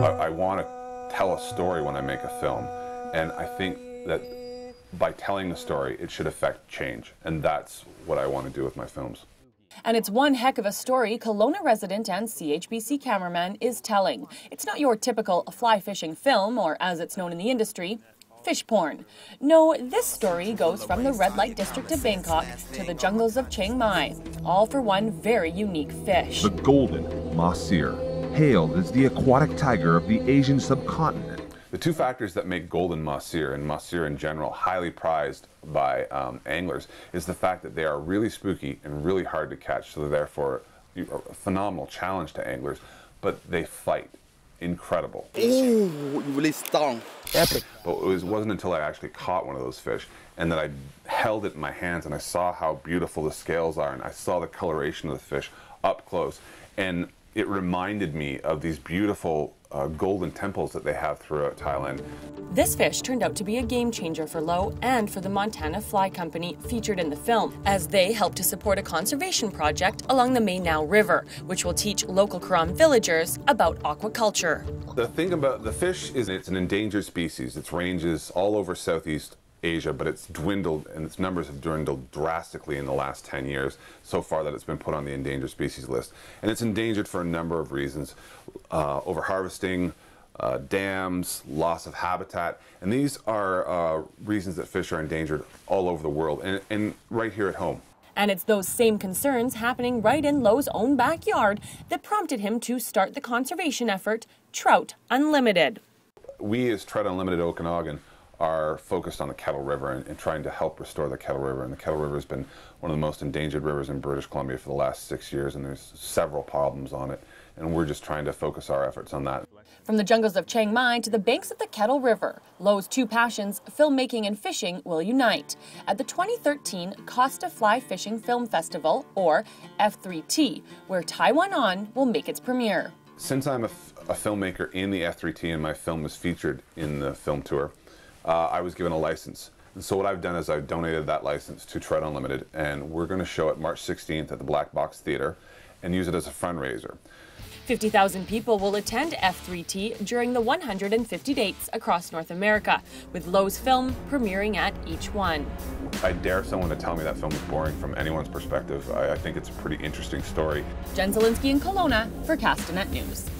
I, I want to tell a story when I make a film, and I think that by telling the story, it should affect change, and that's what I want to do with my films. And it's one heck of a story Kelowna resident and CHBC cameraman is telling. It's not your typical fly fishing film, or as it's known in the industry, fish porn. No, this story goes from the red light district of Bangkok to the jungles of Chiang Mai, all for one very unique fish. The golden mahseer, hailed as the aquatic tiger of the Asian subcontinent. The two factors that make golden mahseer and mahseer in general highly prized by um, anglers is the fact that they are really spooky and really hard to catch, so therefore a phenomenal challenge to anglers, but they fight. Incredible. Ooh, really stung. Epic. But it was, wasn't until I actually caught one of those fish and that I held it in my hands and I saw how beautiful the scales are and I saw the coloration of the fish up close. And it reminded me of these beautiful uh, golden temples that they have throughout Thailand. This fish turned out to be a game changer for Lowe and for the Montana Fly Company featured in the film, as they help to support a conservation project along the Mae Nao River, which will teach local Karen villagers about aquaculture. The thing about the fish is it's an endangered species. Its ranges all over Southeast Asia, but it's dwindled and its numbers have dwindled drastically in the last 10 years so far that it's been put on the endangered species list. And it's endangered for a number of reasons uh, overharvesting, uh, dams, loss of habitat, and these are uh, reasons that fish are endangered all over the world and, and right here at home. And it's those same concerns happening right in Lowe's own backyard that prompted him to start the conservation effort, Trout Unlimited. We as Trout Unlimited Okanagan are focused on the Kettle River and, and, trying to help restore the Kettle River. And the Kettle River has been one of the most endangered rivers in British Columbia for the last six years, and there's several problems on it. And we're just trying to focus our efforts on that. From the jungles of Chiang Mai to the banks of the Kettle River, Lowe's two passions, filmmaking and fishing, will unite at the 2013 Costa Fly Fishing Film Festival, or F3T, where Thai One On will make its premiere. Since I'm a, filmmaker in the F3T and my film was featured in the film tour, uh, I was given a license. And so what I've done is I've donated that license to Trout Unlimited, and we're going to show it March 16th at the Black Box Theater and use it as a fundraiser. 50,000 people will attend F3T during the 150 dates across North America, with Lowe's film premiering at each one. I dare someone to tell me that film is boring from anyone's perspective. I, I think it's a pretty interesting story. Jen Zielinski in Kelowna for Castanet News.